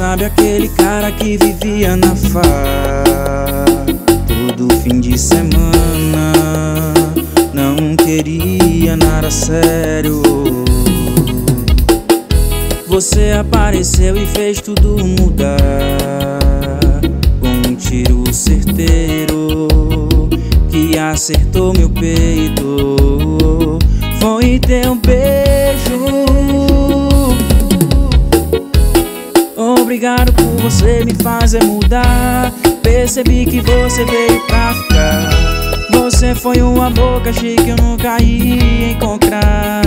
sabe aquele cara que vivia na farra Todo fim de semana? Não queria nada sério. Você apareceu e fez tudo mudar. Com um tiro certeiro Que acertou meu peito. Foi teu beijo Obrigado por você me fazer mudar. Percebi que você veio pra ficar. Você foi um amor que achei que eu nunca ia encontrar.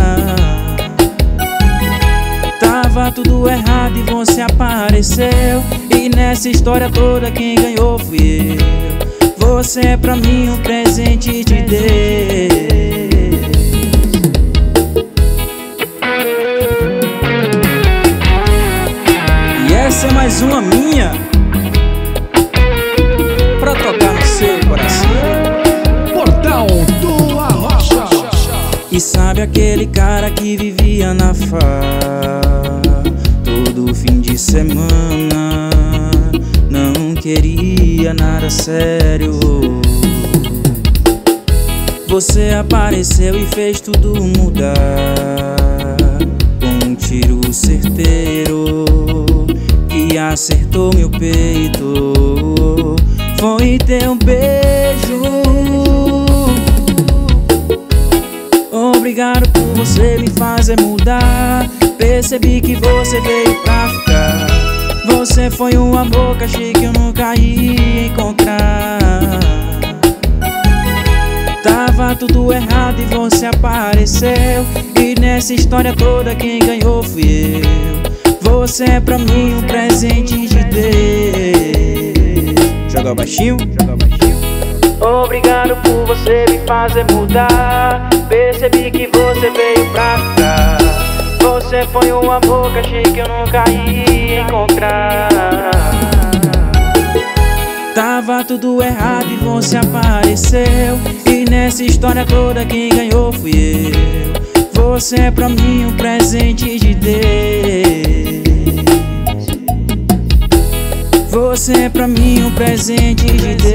Tava tudo errado e você apareceu. E nessa história toda quem ganhou fui eu. Você é pra mim um presente de Deus Essa é mais uma minha. Pra tocar no seu coração. Portal do Arrocha. E sabe aquele cara que vivia na farra Todo fim de semana? Não queria nada sério. Você apareceu e fez tudo mudar Com um tiro certeiro acertou meu peito. Foi teu beijo. Obrigado por você me fazer mudar. Percebi que você veio pra ficar. Você foi um amor que achei que eu nunca ia encontrar. Tava tudo errado e você apareceu. E nessa história toda quem ganhou fui eu você é pra mim um presente de Deus. Joga baixinho, joga baixinho. Obrigado por você me fazer mudar. Percebi que você veio pra ficar Você foi um amor que achei que eu nunca ia encontrar. Tava tudo errado e você apareceu. E nessa história toda quem ganhou fui eu. Você é pra mim um presente de Deus você é pra mim um presente de Deus.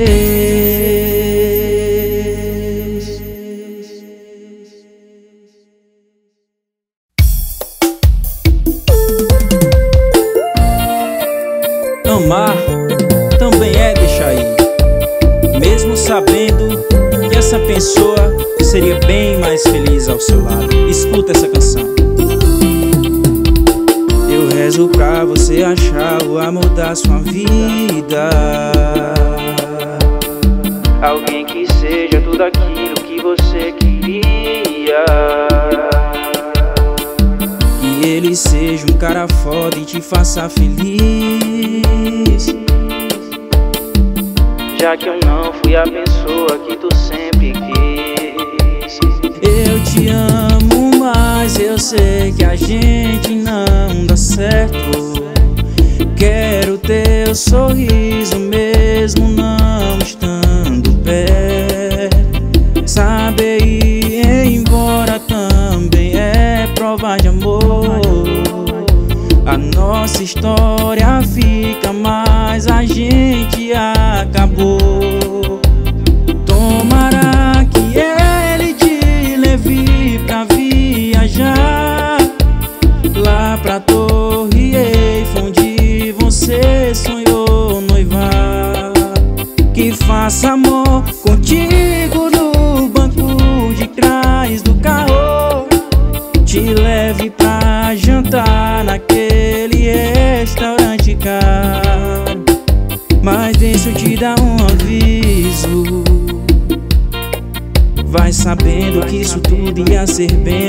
Amar também é deixar ir, mesmo sabendo que essa pessoa seria bem mais feliz ao seu lado. Escuta essa canção. Rezo pra você achar o amor da sua vida. Alguém que seja tudo aquilo que você queria. Que ele seja um cara foda e te faça feliz. Já que eu não fui a pessoa que tu sempre quis. Eu te amo, mas eu sei que a gente não dá certo. Quero teu sorriso mesmo não ser bem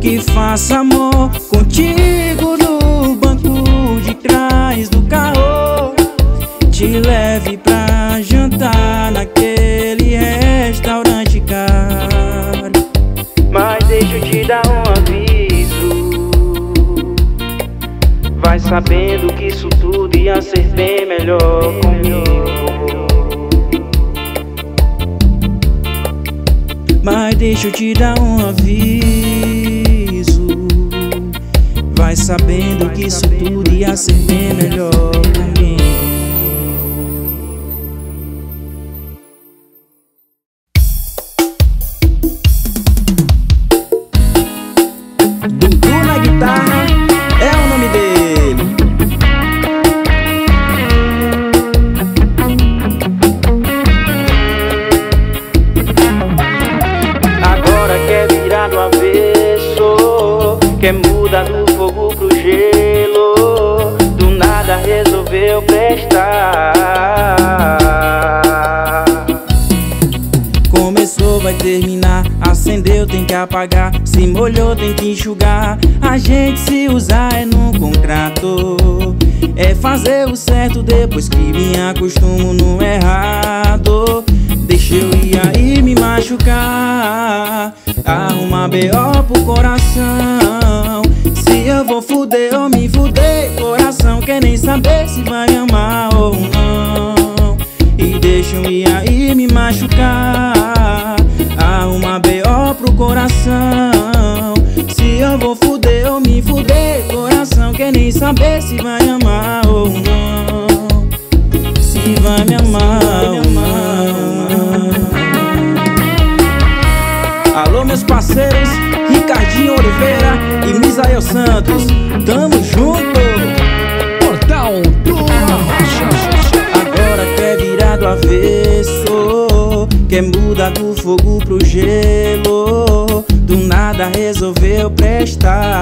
Que faça amor contigo no banco de trás do carro. Te leve pra jantar naquele restaurante caro. Mas deixa eu te dar um aviso. Vai sabendo que isso tudo ia ser bem melhor comigo. Mas deixa eu te dar um aviso sabendo que isso tudo ia ser bem melhor fazer o certo depois que me acostumo no errado Deixa eu ir aí me machucar Arruma B.O. pro coração Se eu vou fuder ou me fuder Coração quer nem saber se vai amar ou não E deixa eu ir aí me machucar Arruma B.O. pro coração Se eu vou fuder ou me fuder Coração quer nem saber se vai amar não Se vai me amar Alô meus parceiros, Ricardinho Oliveira e Misael Santos Tamo junto! Portal do. Agora quer virar do avesso Quer mudar do fogo pro gelo Do nada resolveu prestar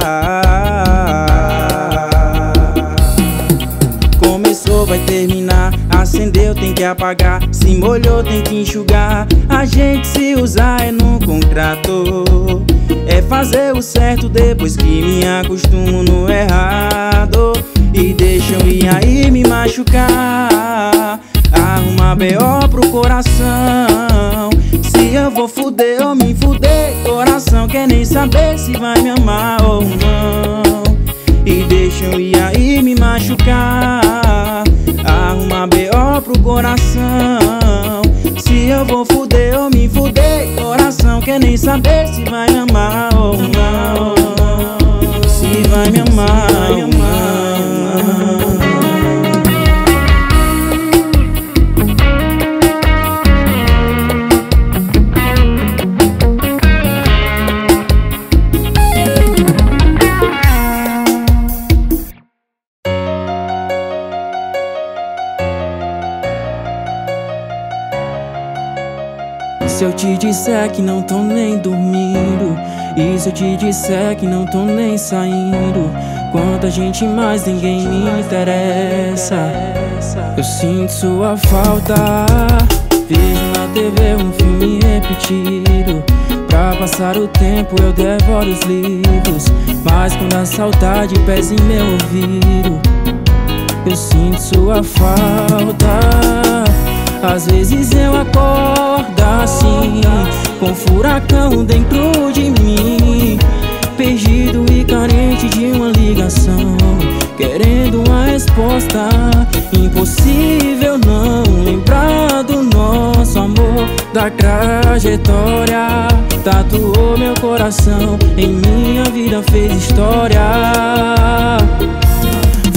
vai terminar. Acendeu, tem que apagar. Se molhou, tem que enxugar. A gente se usar é no contrato. É fazer o certo depois que me acostumo no errado. E deixa eu ir aí me machucar. Arruma B.O. pro coração. Se eu vou fuder ou me fuder. Coração quer nem saber se vai me amar ou não. E deixa eu ir aí me machucar Arruma B.O. pro coração. Se eu vou fuder ou me fuder. Coração quer nem saber se vai me amar ou não. Se vai me amar te disser que não tô nem dormindo? E se eu te disser que não tô nem saindo? Quanta gente mais ninguém me interessa. Eu sinto sua falta. Vejo na TV um filme repetido. Pra passar o tempo eu devoro os livros. Mas quando a saudade pesa em meu ouvido, eu sinto sua falta. Às vezes eu acordo assim, com um furacão dentro de mim, perdido e carente de uma ligação, querendo uma resposta. Impossível não lembrar do nosso amor, da trajetória. Tatuou meu coração, em minha vida fez história.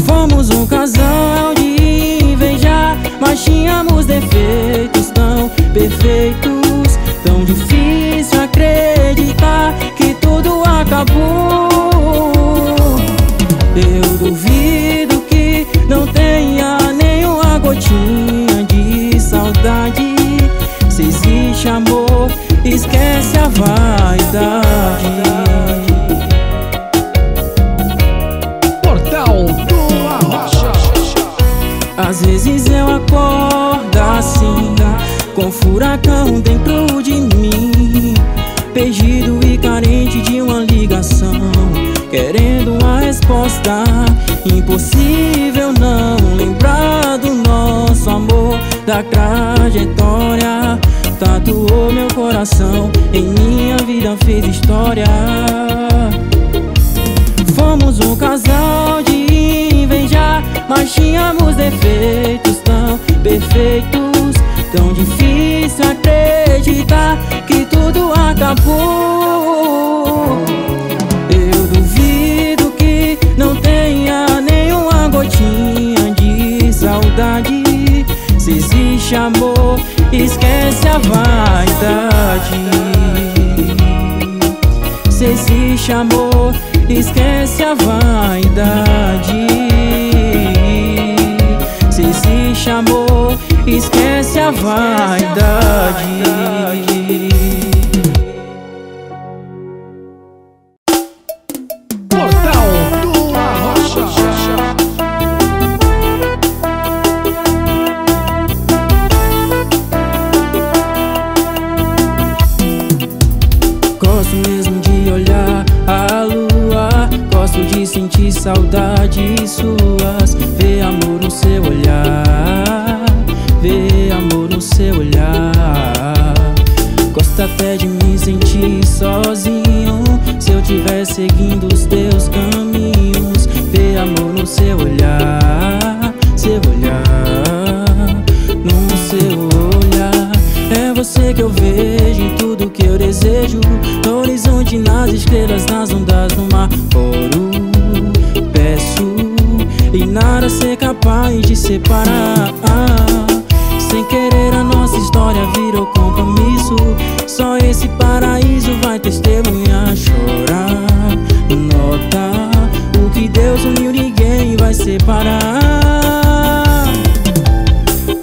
Fomos um casal nós tínhamos defeitos tão perfeitos Tão difícil acreditar que tudo acabou. Eu duvido que não tenha nenhuma gotinha de saudade. Se existe amor, esquece a vaidade. furacão dentro de mim. Perdido e carente de uma ligação. Querendo uma resposta. Impossível não lembrar do nosso amor Da trajetória. Tatuou meu coração Em minha vida fez história. Fomos um casal de invejar Mas tínhamos defeitos tão perfeitos Tão difíceis acabou. Eu duvido que não tenha nenhuma gotinha de saudade. Se existe amor, esquece a vaidade. Se existe amor, esquece a vaidade. Se existe amor, esquece a vaidade. capaz de separar. Sem querer, a nossa história virou compromisso. Só esse paraíso vai testemunhar, chorar. Nota: o que Deus uniu, ninguém vai separar.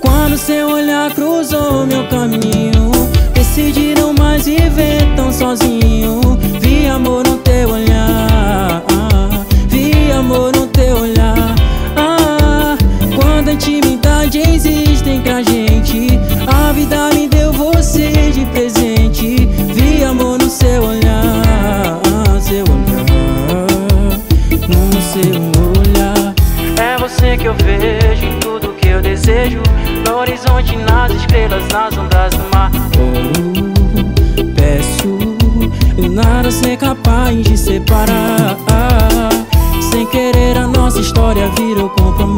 Quando seu olhar cruzou meu caminho, decidi não mais viver tão sozinho. estrelas nas ondas do mar. Oh, peço, eu nada ser capaz de separar. Sem querer, a nossa história virou compromisso.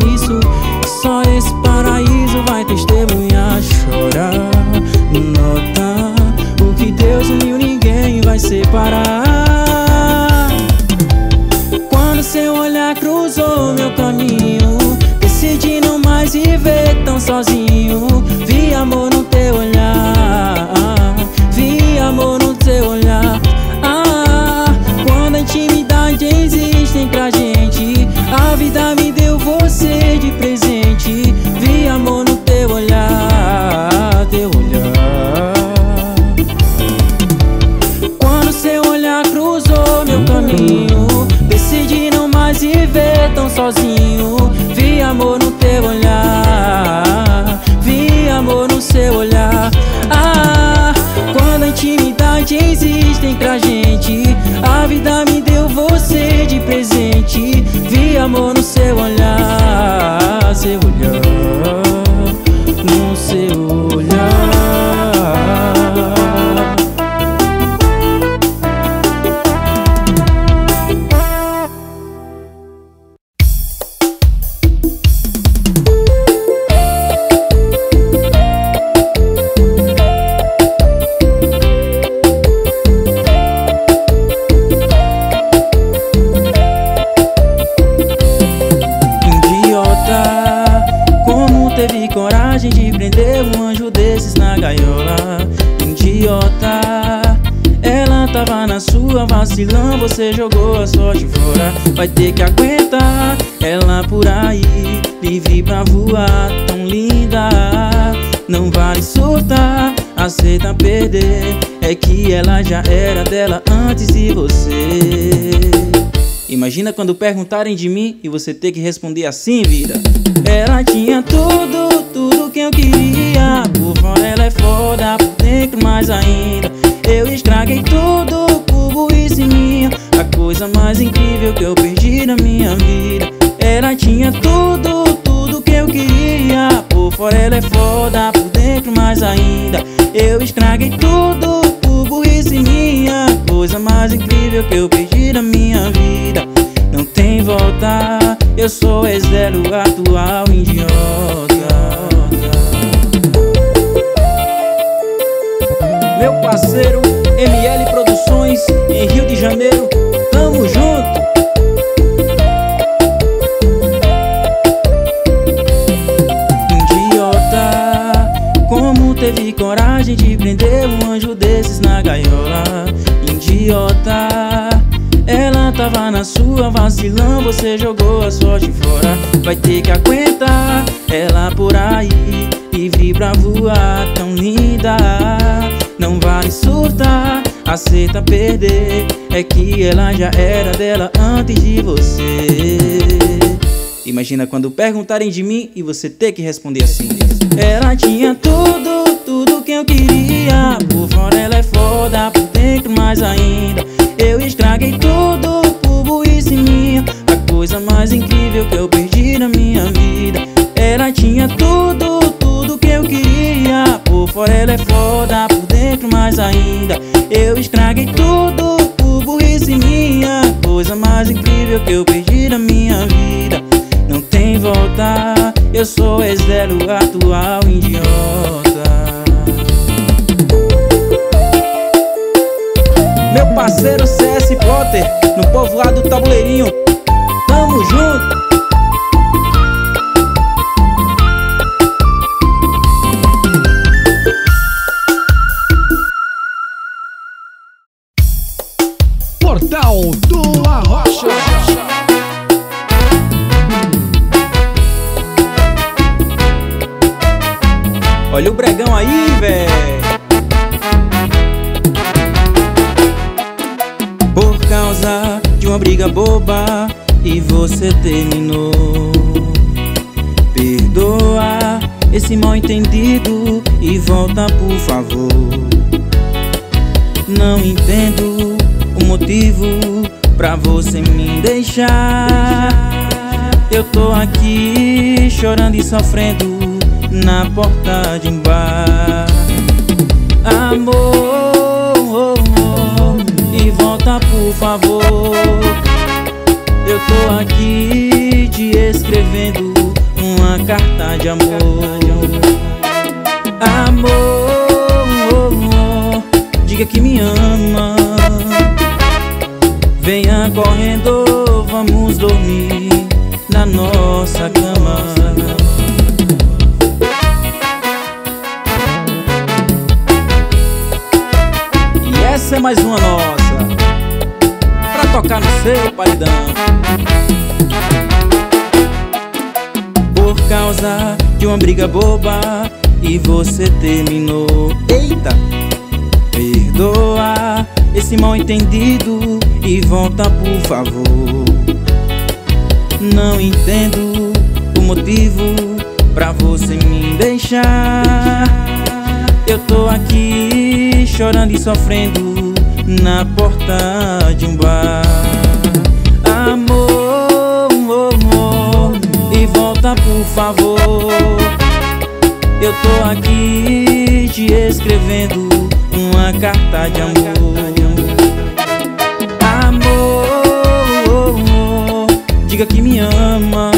perguntarem de mim e você ter que responder assim, vida. Ela tinha tudo, tudo que eu queria. Por fora ela é foda, por dentro mais ainda. Eu estraguei tudo o burrice minha. A coisa mais incrível que eu perdi na minha vida. Ela tinha tudo, tudo que eu queria. Por fora ela é foda, por dentro mais ainda. Eu estraguei tudo o burrice minha. A coisa mais incrível que eu perdi na minha vida. Não tem volta, eu sou ex-zero atual idiota. Meu parceiro ML Produções em Rio de Janeiro, tamo junto. Idiota, como teve coragem de prender um anjo desses na gaiola? Idiota, tava na sua vacilão, você jogou a sorte fora. Vai ter que aguentar ela por aí, livre pra voar, tão linda. Não vale surtar, aceita perder. É que ela já era dela antes de você. Imagina quando perguntarem de mim e você ter que responder assim. Ela tinha tudo, tudo que eu queria. Por fora ela é foda, por dentro mais ainda. Eu estraguei tudo A coisa mais incrível que eu perdi na minha vida. Ela tinha tudo, tudo que eu queria. Por fora ela é foda, por dentro mais ainda. Eu estraguei tudo por burrice minha. Coisa mais incrível que eu perdi na minha vida. Não tem volta, eu sou ex-zero atual idiota. Parceiro CS Potter, no povoado Tabuleirinho, tamo junto. Portal do Arrocha. Olha o bregão aí, véi. Briga boba e você terminou. Perdoa esse mal entendido e volta, por favor. Não entendo o motivo pra você me deixar. Eu tô aqui chorando e sofrendo na porta de um bar. Amor, oh, oh, e volta por favor. Tô aqui te escrevendo uma carta de amor. Amor, oh, oh, diga que me ama. Venha correndo, vamos dormir na nossa cama. E essa é mais uma nossa tocar no seu paredão. Por causa de uma briga boba E você terminou. Eita! Perdoa esse mal entendido E volta por favor. Não entendo o motivo Pra você me deixar. Eu tô aqui chorando e sofrendo na porta de um bar. Amor, amor, e volta por favor. Eu tô aqui te escrevendo uma carta de amor. Amor, amor, diga que me ama.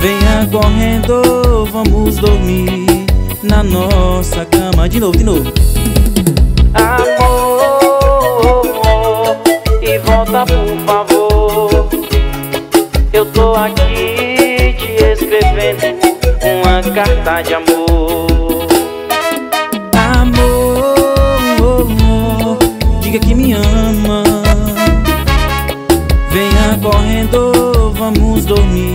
Venha correndo, vamos dormir na nossa cama De novo, de novo Amor, e volta por favor. Eu tô aqui te escrevendo uma carta de amor. Amor, diga que me ama Venha correndo, vamos dormir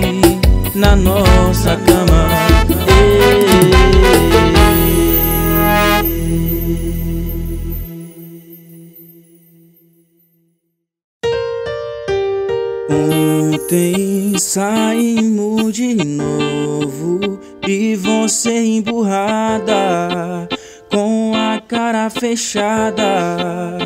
saímos de novo e você emburrada com cara fechada.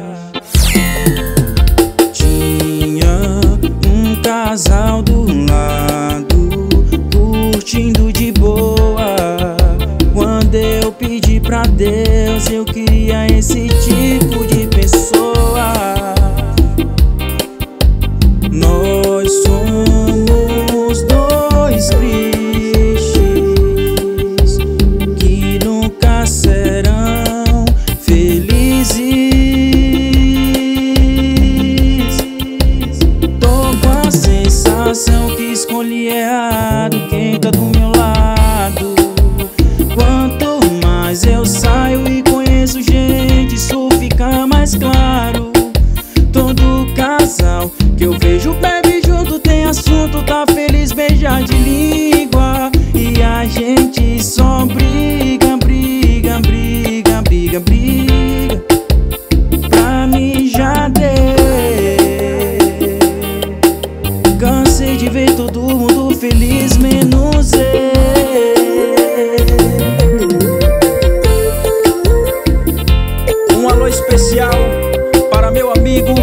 Tinha um casal do lado, curtindo de boa. Quando eu pedi pra Deus, eu queria esse tipo de yeah. Alô especial para meu amigo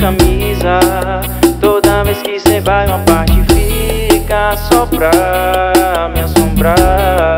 camisa. Toda vez que cê vai, uma parte fica só pra me assombrar.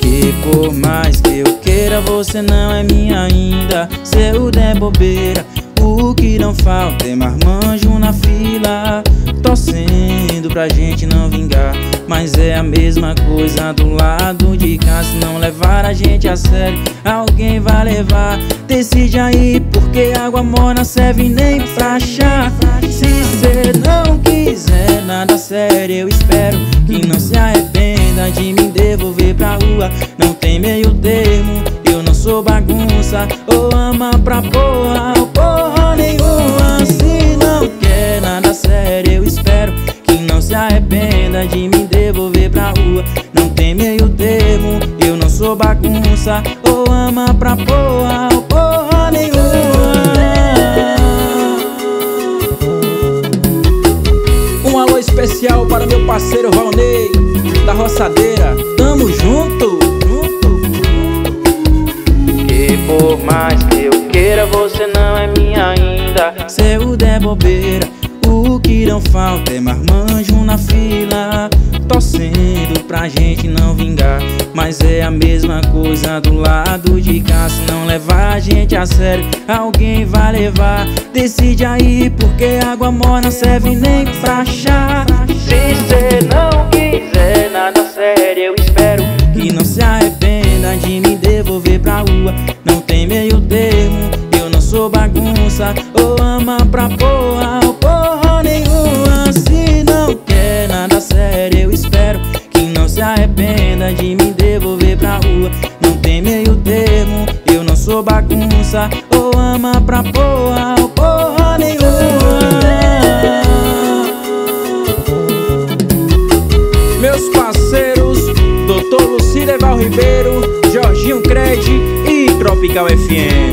Que por mais que eu queira, você não é minha ainda. Se eu der bobeira, o que não falta é marmanjo na fila. Torcendo pra gente não vingar. Mas é a mesma coisa do lado de cá. Se não levar a gente a sério, alguém vai levar. Decide aí, porque água morna serve nem pra chá. Se cê não quiser nada sério, eu espero que não se arrependa de me devolver pra rua. Não tem meio termo, eu não sou bagunça. Ou ama pra porra, ou porra nenhuma. Se não quer nada sério, eu espero que não se arrependa de me devolver pra rua. Não tem meio termo, eu não sou bagunça. Ou ama pra porra, ou nenhuma. Um alô especial para meu parceiro Valnei, da Roçadeira. Tamo junto, junto. E por mais que eu queira, você não é minha ainda. Se eu der bobeira, que não falta é marmanjo na fila. Torcendo pra gente não vingar. Mas é a mesma coisa do lado de cá. Se não levar a gente a sério, alguém vai levar. Decide aí, porque água morna serve nem pra chá. Se cê não quiser nada sério, eu espero. Que não se arrependa de me devolver pra pra porra porra nenhuma Meus parceiros, Doutor Lucileval Ribeiro, Jorginho Cred e Tropical FM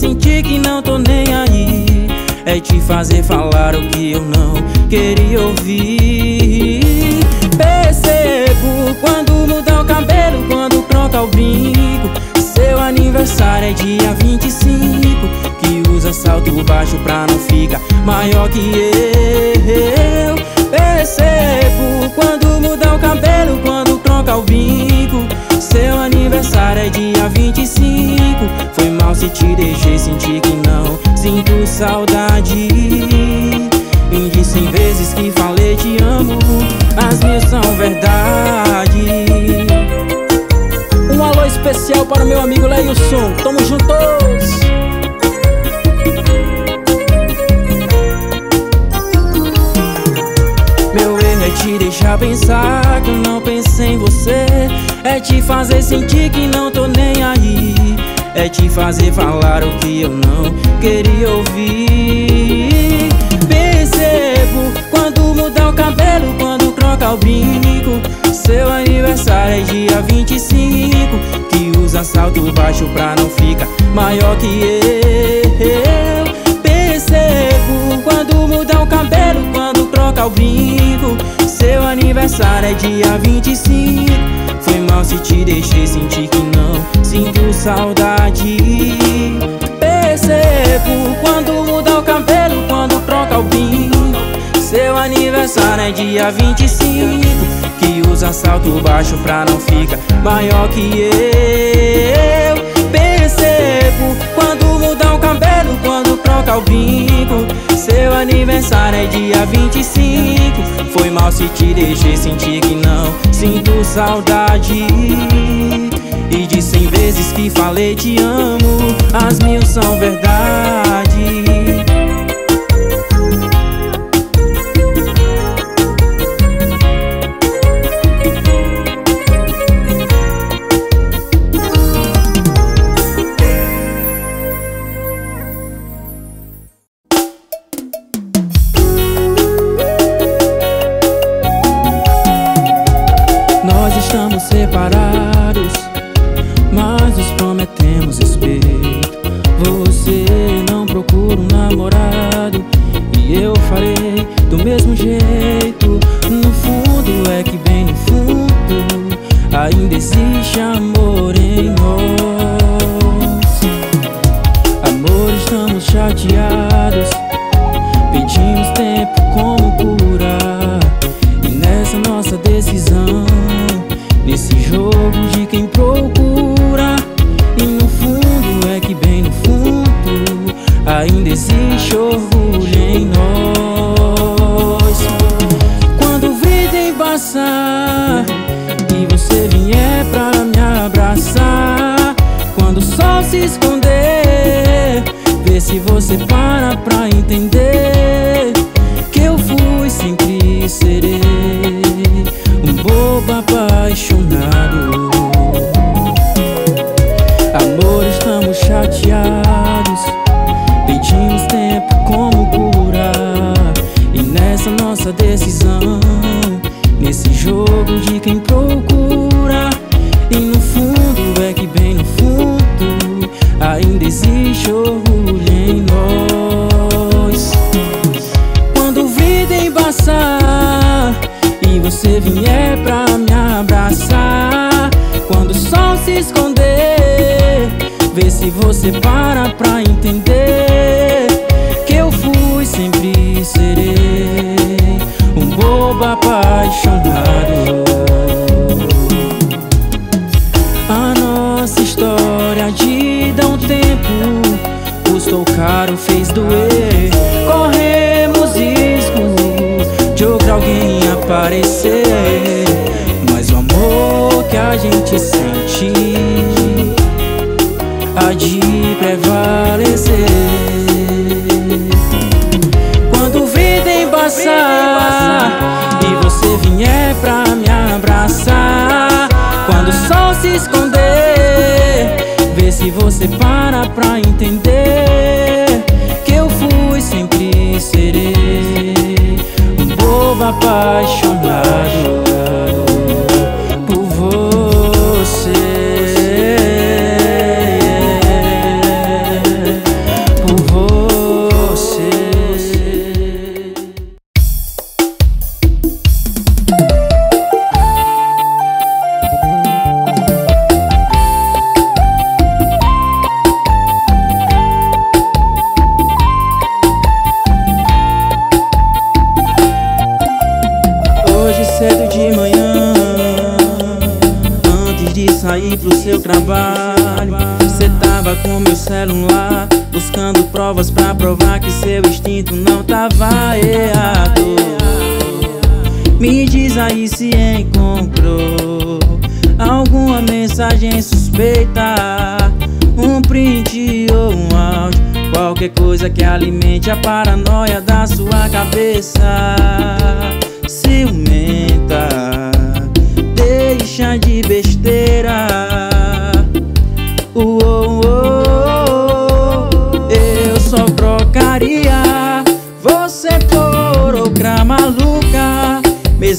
sentir que não tô nem aí. É te fazer falar o que eu não queria ouvir. Percebo quando muda o cabelo, quando troca o brinco. Seu aniversário é dia 25 Que usa salto baixo pra não ficar maior que eu. Percebo quando muda o cabelo, quando troca o brinco. Seu aniversário é dia 25 Foi mal se te deixei sentir que não. Sinto saudade. De cem vezes que falei te amo As minhas são verdade. Um alô especial para o meu amigo Leilson. Tamo juntos! te deixar pensar que eu não pensei em você. É te fazer sentir que não tô É te fazer falar o que eu não queria ouvir. Percebo quando muda o cabelo, quando troca o brinco. Seu aniversário é dia 25 Que usa salto baixo pra não ficar maior que eu. Percebo quando muda o cabelo, quando troca o brinco. Seu aniversário é dia 25 Foi mal se te deixei sentir que não. Sinto saudade. Percebo quando muda o cabelo Quando troca o pinto Seu aniversário é dia 25 Que usa salto baixo pra não ficar maior que eu. Percebo quando muda o cabelo Quando troca o brinco Seu aniversário é dia 25 Foi mal se te deixei sentir que não Sinto saudade. E de cem vezes que falei te amo. As mil são verdade você custou caro, fez doer. Corremos risco de outro alguém aparecer. Mas o amor que a gente sente há de prevalecer. Quando vida embaçar e você vier pra me abraçar, quando o sol se esconder, vê se você para pra entender apaixonado.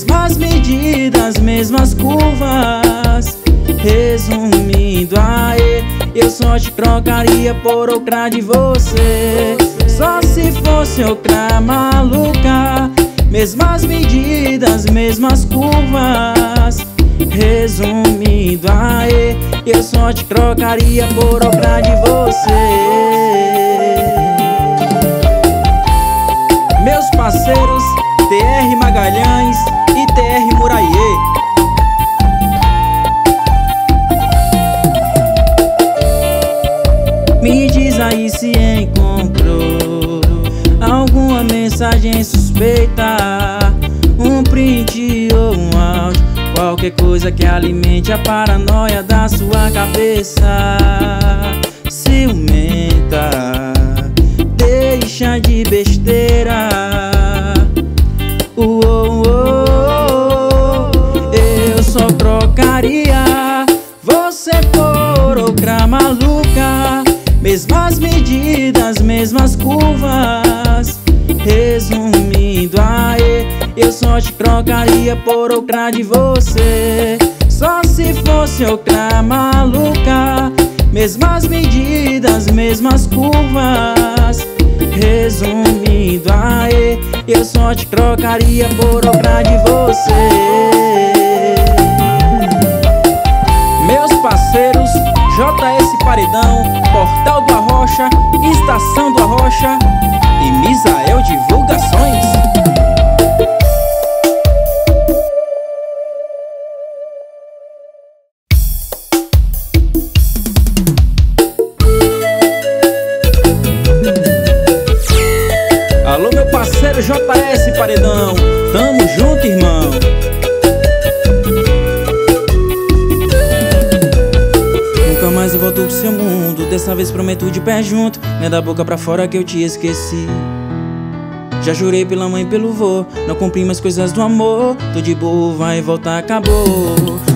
Mesmas medidas, mesmas curvas. Resumindo, aí, eu só te trocaria por outra de você. Só se fosse outra maluca. Mesmas medidas, mesmas curvas Resumindo, aê, eu só te trocaria por outra de você Meus parceiros, TR Magalhães e TR Muraiê. Me diz aí se encontrou Alguma mensagem suspeita Um print ou um áudio Qualquer coisa que alimente a paranoia da sua cabeça. Ciumenta Deixa de besteira Mesmas medidas, mesmas curvas Resumindo, aê, eu só te trocaria por outra de você. Só se fosse outra maluca. Mesmas medidas, mesmas curvas Resumindo, aê, eu só te trocaria por outra de você. Meus parceiros, JS Paredão, Portal do Arrocha, Estação do Arrocha e Misael boca pra fora que eu te esqueci. Já jurei pela mãe e pelo vô, não cumpri mais coisas do amor. Tô de boa, vai voltar, acabou.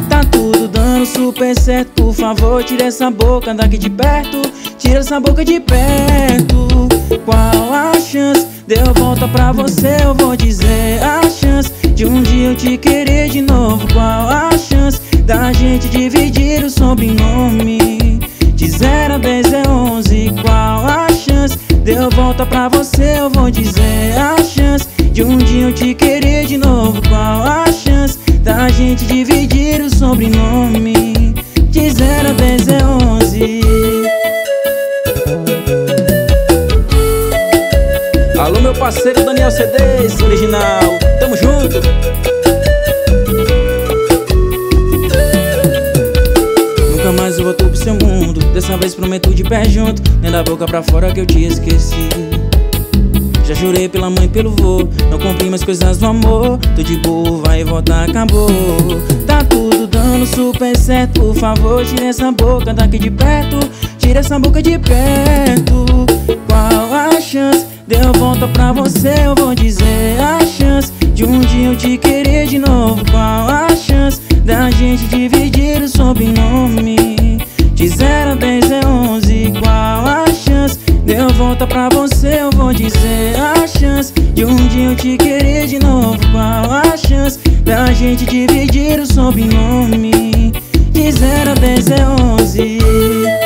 Tá tudo dando super certo, por favor, tira essa boca daqui de perto. Tira essa boca de perto. Qual a chance de eu voltar pra você? Eu vou dizer a chance de um dia eu te querer de novo. Qual a chance da gente dividir o sobrenome? De 0 a 10 é 11 Qual a chance de eu voltar pra você? Eu vou dizer a chance De um dia eu te querer de novo Qual a chance da gente dividir o sobrenome? De 0 a 10 é 11 Alô meu parceiro Daniel CDs, original Tamo junto vez prometo de pé junto. Nem da boca pra fora que eu te esqueci. Já jurei pela mãe pelo vô Não cumpri mais coisas do amor. Tô de boa, vai e volta, acabou. Tá tudo dando super certo Por favor, tira essa boca daqui de perto. Tira essa boca de perto. Qual a chance de eu voltar pra você? Eu vou dizer a chance De um dia eu te querer de novo. Qual a chance da gente dividir o sobrenome De 0 a 10 é 11 Qual a chance? De eu voltar pra você? Eu vou dizer a chance De um dia eu te querer de novo. Qual a chance da gente dividir o sobrenome De 0 a 10 é 11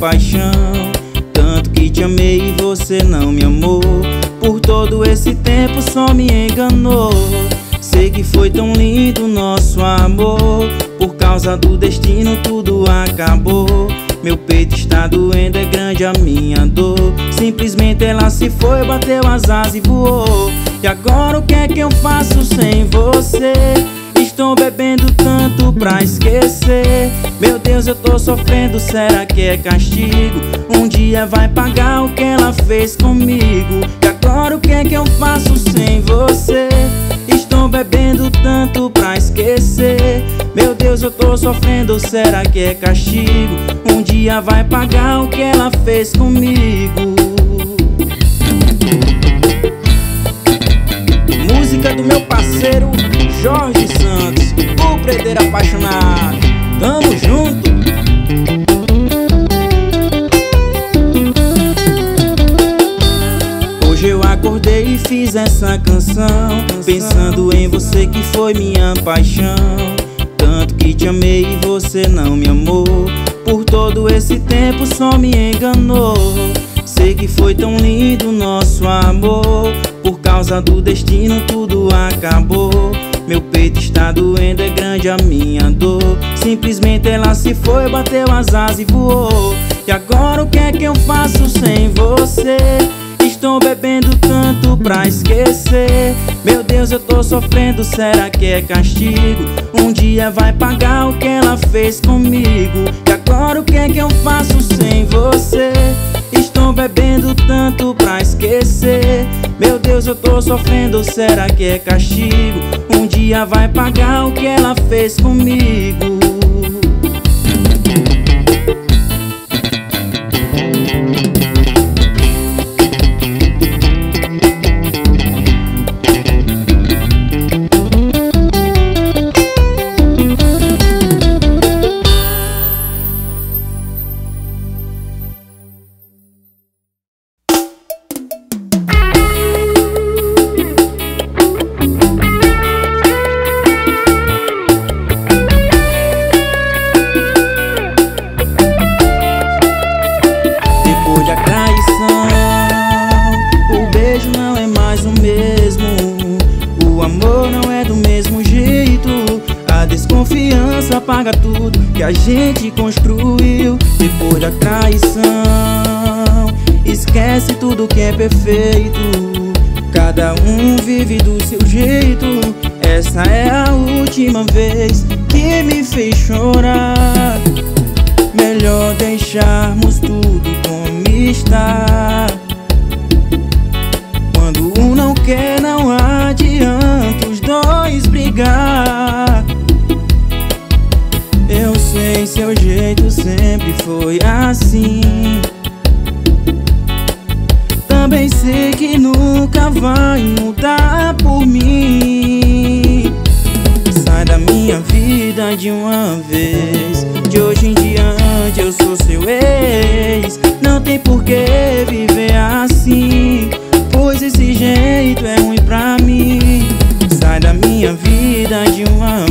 paixão. Tanto que te amei e você não me amou. Por todo esse tempo só me enganou. Sei que foi tão lindo nosso amor. Por causa do destino tudo acabou. Meu peito está doendo, é grande a minha dor. Simplesmente ela se foi, bateu as asas e voou. E agora o que é que eu faço sem você? Estou bebendo tanto pra esquecer Meu Deus, eu tô sofrendo, será que é castigo? Um dia vai pagar o que ela fez comigo E agora o que é que eu faço sem você? Estou bebendo tanto pra esquecer Meu Deus, eu tô sofrendo, será que é castigo? Um dia vai pagar o que ela fez comigo paixão. Tanto que te amei e você não me amou. Por todo esse tempo só me enganou. Sei que foi tão lindo nosso amor. Por causa do destino tudo acabou. Meu peito está doendo, é grande a minha dor Simplesmente ela se foi, bateu as asas e voou E agora o que é que eu faço sem você? Tô sofrendo, será que é castigo? Um dia vai pagar o que ela fez comigo E agora o que é que eu faço sem você? Estou bebendo tanto pra esquecer Meu Deus, eu tô sofrendo, será que é castigo? Um dia vai pagar o que ela fez comigo gente construiu depois da traição. Esquece tudo que é perfeito. Cada um vive do seu jeito. Essa é a última vez que me fez chorar. Melhor deixarmos tudo como está. foi assim. Também sei que nunca vai mudar por mim. Sai da minha vida de uma vez. De hoje em diante eu sou seu ex. Não tem por que viver assim. Pois esse jeito é ruim pra mim. Sai da minha vida de uma vez.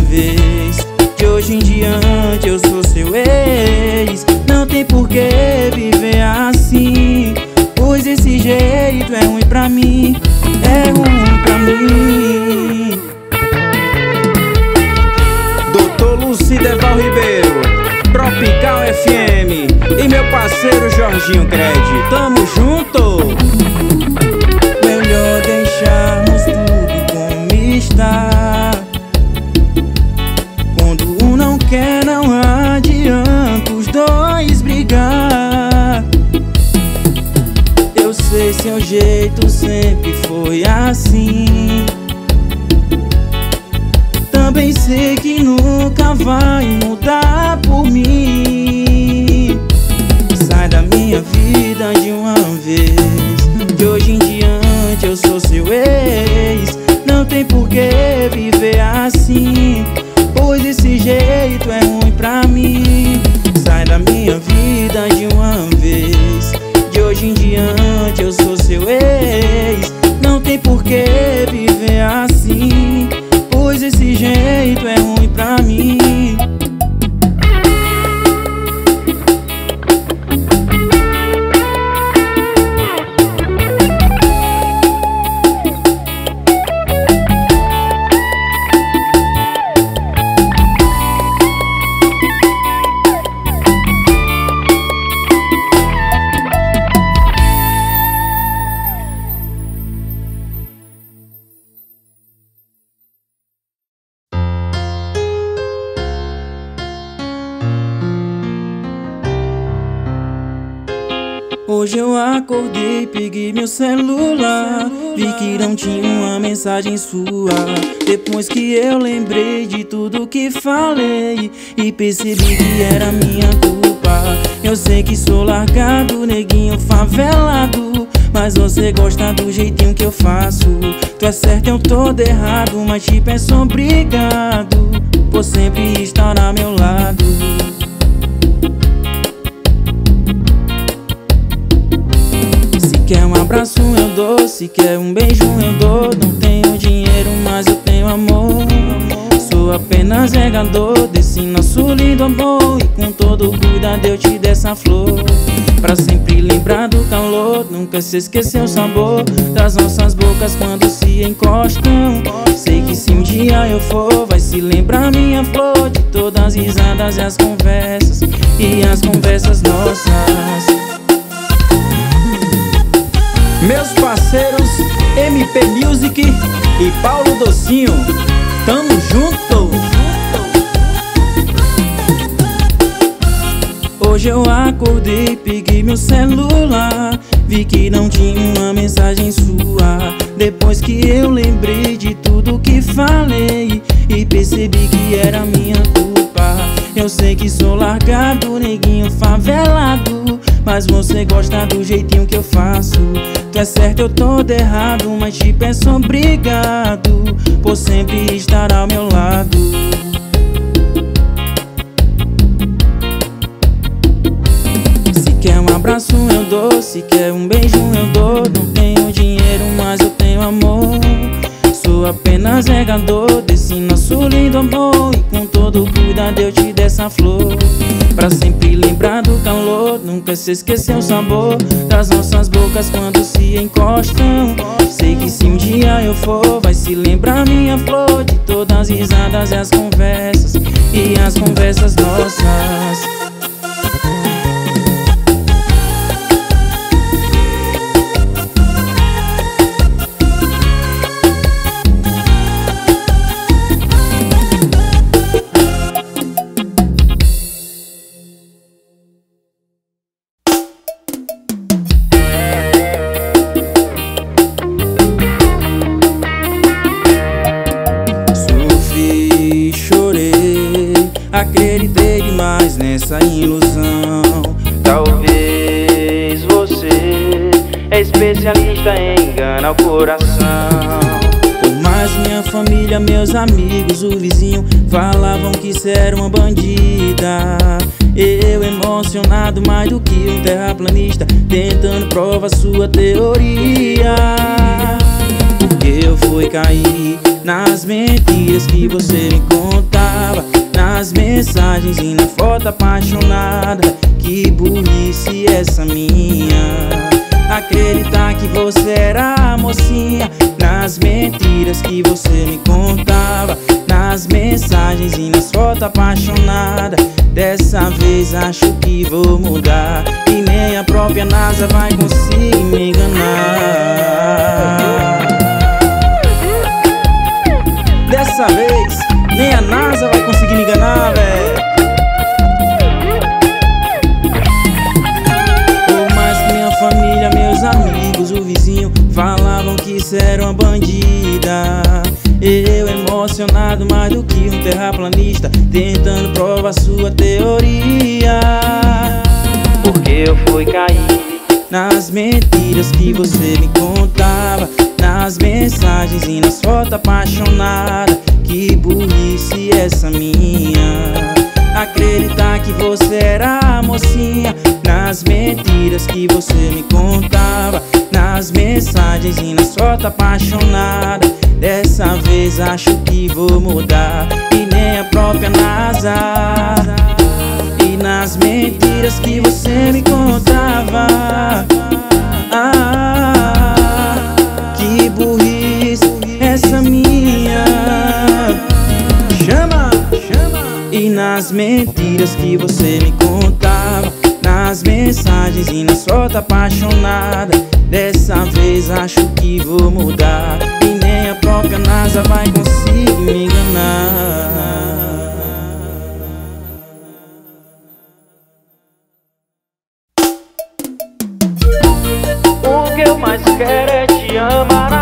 Jorginho Cred Tamo junto! Melhor deixarmos tudo como está. Quando um não quer não adianta os dois brigar. Eu sei seu jeito sempre foi assim. Também sei que nunca vai mudar por mim vida de uma vez. De hoje em diante eu sou seu ex celular. Vi que não tinha uma mensagem sua. Depois que eu lembrei de tudo que falei E percebi que era minha culpa. Eu sei que sou largado, neguinho favelado. Mas você gosta do jeitinho que eu faço. Tu é certo, eu todo errado Mas te peço obrigado. Por sempre estar ao meu lado quer um abraço eu dou, se quer um beijo eu dou. Não tenho dinheiro, mas eu tenho amor. Sou apenas regador desse nosso lindo amor. E com todo cuidado eu te dei essa flor. Pra sempre lembrar do calor, nunca se esquecer o sabor Das nossas bocas quando se encostam. Sei que se um dia eu for, vai se lembrar minha flor De todas as risadas e as conversas. E as conversas nossas Meus parceiros MP Music e Paulo Docinho. Tamo junto! Hoje eu acordei, peguei meu celular. Vi que não tinha uma mensagem sua. Depois que eu lembrei de tudo que falei E percebi que era minha culpa. Eu sei que sou largado, neguinho favelado Mas você gosta do jeitinho que eu faço. Tu é certo, eu todo errado Mas te peço obrigado Por sempre estar ao meu lado. Se quer um abraço eu dou, se quer um beijo eu dou. Não tenho dinheiro, mas eu tenho amor Sou apenas regador desse nosso lindo amor E com todo cuidado eu te dei essa flor. Pra sempre lembrar do calor, nunca se esquecer o sabor Das nossas bocas quando se encostam. Sei que se um dia eu for, vai se lembrar minha flor De todas as risadas e as conversas E as conversas nossas o coração. Por mais minha família, meus amigos, o vizinho falavam que cê era uma bandida. Eu emocionado mais do que um terraplanista, tentando provar sua teoria. Porque eu fui cair nas mentiras que você me contava, nas mensagens e na foto apaixonada. Que burrice essa minha. Acreditar que você era a mocinha. Nas mentiras que você me contava. Nas mensagens e nas fotos apaixonada. Dessa vez acho que vou mudar. E nem a própria NASA vai conseguir me enganar. Dessa vez nem a NASA vai conseguir me enganar, velho. Família, meus amigos, o vizinho Falavam que isso era uma bandida. Eu emocionado mais do que um terraplanista Tentando provar sua teoria. Porque eu fui cair nas mentiras que você me contava Nas mensagens e nas fotos apaixonadas Que burrice essa minha. Acreditar que você era a mocinha Nas mentiras que você me contava Nas mensagens e nas fotos apaixonadas Dessa vez acho que vou mudar E nem a própria NASA E nas mentiras que você me contava. Ah, nas mentiras que você me contava Nas mensagens e nas fotos apaixonadas Dessa vez acho que vou mudar E nem a própria NASA vai conseguir me enganar. Mais quero é te amar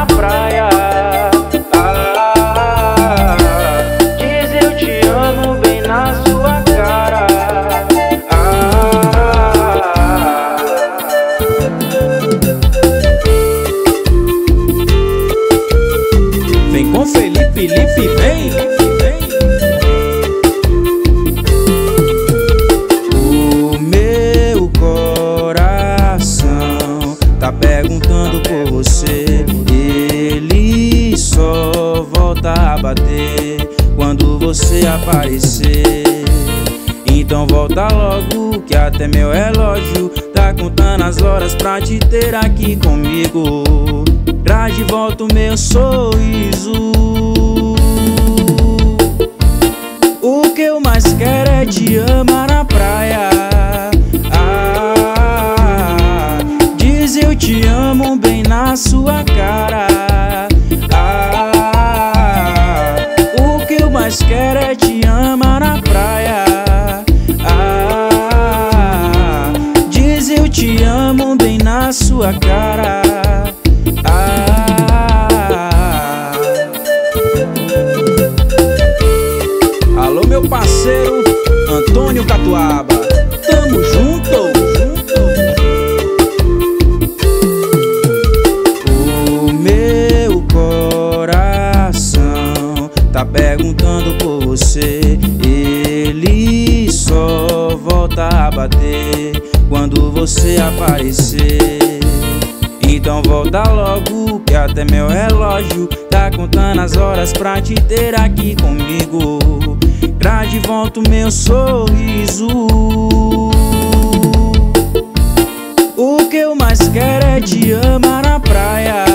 você aparecer. Então volta logo que até meu relógio Tá contando as horas pra te ter aqui comigo. Traz de volta o meu sorriso. O que eu mais quero é te amar na praia. Eu te amo bem na sua cara sua cara ah, Alô meu parceiro Antônio Catuaba Tamo junto tá perguntando por você. Ele só volta a bater quando você aparecer. Então volta logo, que até meu relógio tá contando as horas pra te ter aqui comigo. Traz de volta o meu sorriso. O que eu mais quero é te amar na praia.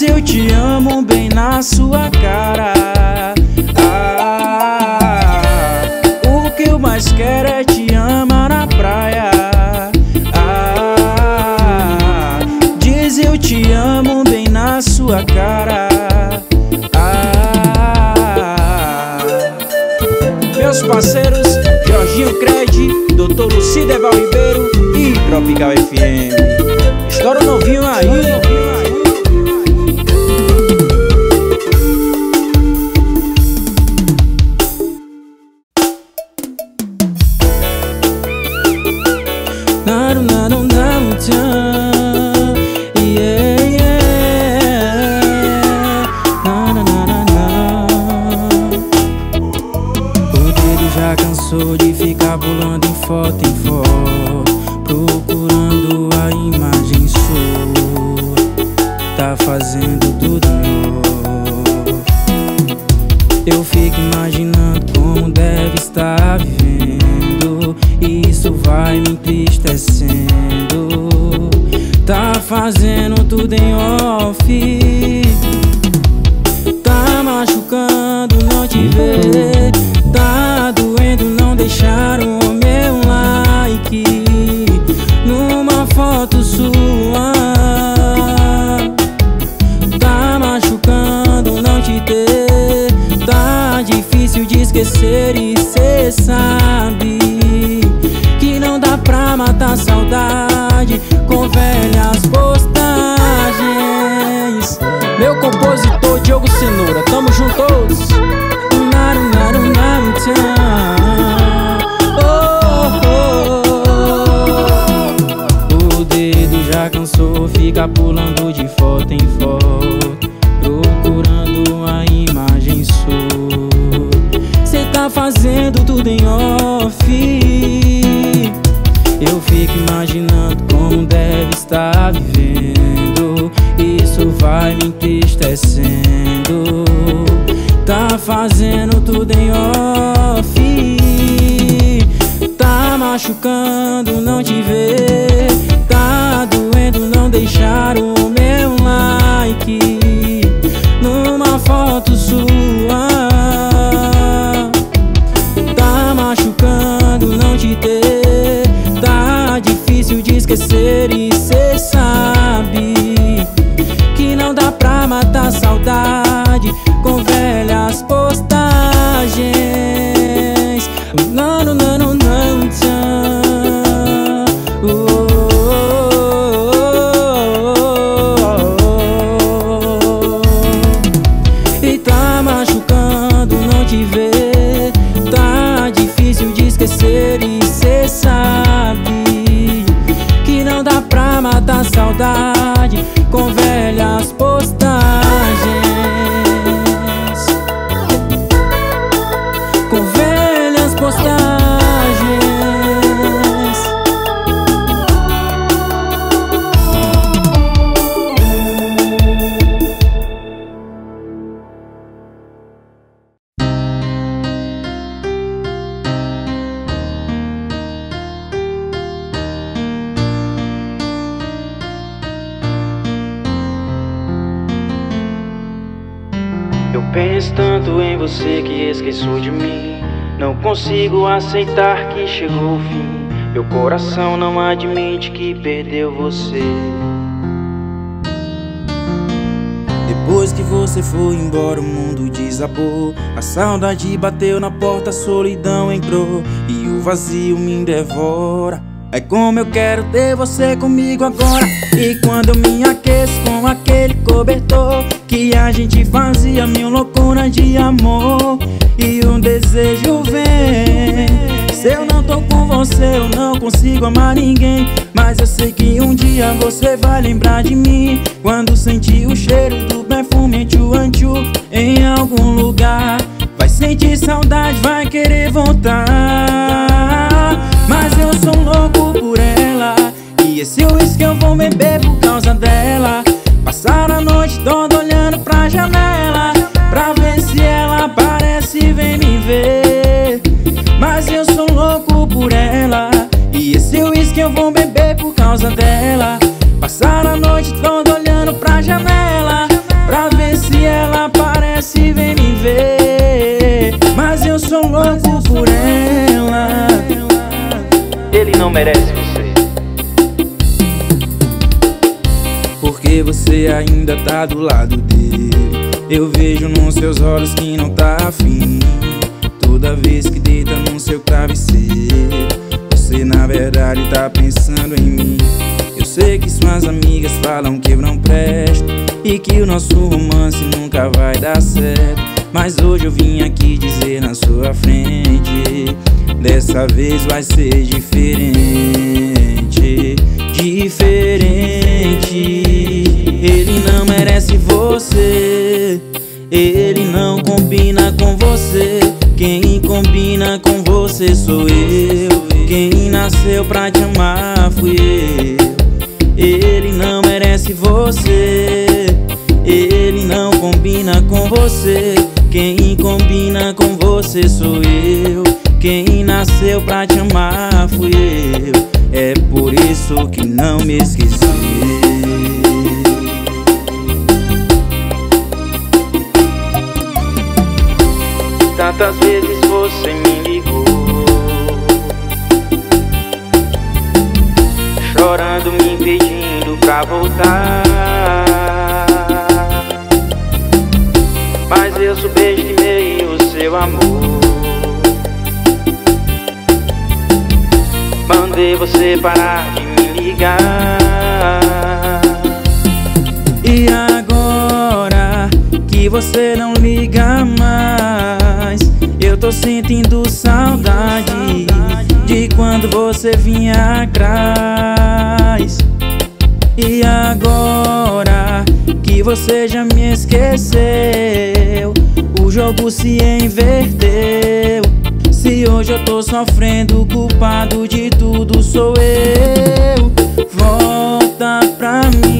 eu te amo bem na sua cara Lucideval Ribeiro e Tropical FM Estoura novinho aí perdeu você. Depois que você foi embora, o mundo desabou. A saudade bateu na porta, a solidão entrou. E o vazio me devora. É como eu quero ter você comigo agora. E quando eu me aqueço com aquele cobertor Que a gente fazia mil loucuras de amor E um desejo não consigo amar ninguém Mas eu sei que um dia você vai lembrar de mim. Quando sentir o cheiro do perfume antiu Em algum lugar Vai sentir saudade, vai querer voltar. Mas eu sou louco por ela E esse uísque eu vou beber por causa dela. Passar a noite toda olhando pra janela causa dela. Passar a noite toda olhando pra janela Pra ver se ela aparece e vem me ver. Mas eu sou louco por ela. Ele não merece você. Porque você ainda tá do lado dele. Eu vejo nos seus olhos que não tá afim. Toda vez que deita no seu travesseiro Você na verdade tá pensando em mim. Eu sei que suas amigas falam que eu não presto E que o nosso romance nunca vai dar certo. Mas hoje eu vim aqui dizer na sua frente Dessa vez vai ser diferente Diferente. Ele não merece você Ele não combina com você. Quem combina com você sou eu Quem nasceu pra te amar fui eu. Ele não merece você. Ele não combina com você. Quem combina com você sou eu. Quem nasceu pra te amar fui eu. É por isso que não me esqueci você parar de me ligar. E agora que você não liga mais Eu tô sentindo saudade De quando você vinha atrás. E agora que você já me esqueceu O jogo se inverteu Se hoje eu tô sofrendo, culpado de tudo sou eu. Volta pra mim,